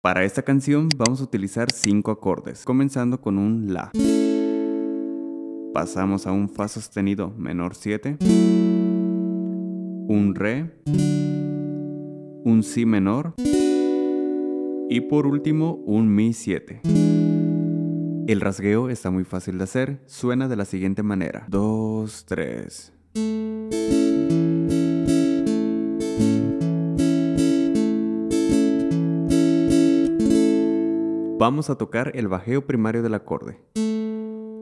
Para esta canción vamos a utilizar 5 acordes, comenzando con un La. Pasamos a un Fa sostenido menor 7, un Re, un Si menor y por último un Mi 7. El rasgueo está muy fácil de hacer, suena de la siguiente manera. 2, 3. Vamos a tocar el bajeo primario del acorde.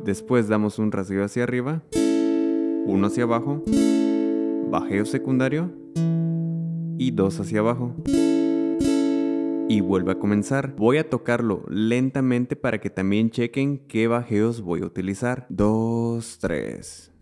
Después damos un rasgueo hacia arriba, uno hacia abajo, bajeo secundario y dos hacia abajo. Y vuelve a comenzar. Voy a tocarlo lentamente para que también chequen qué bajeos voy a utilizar. 2, 3.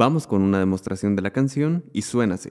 Vamos con una demostración de la canción y suena así.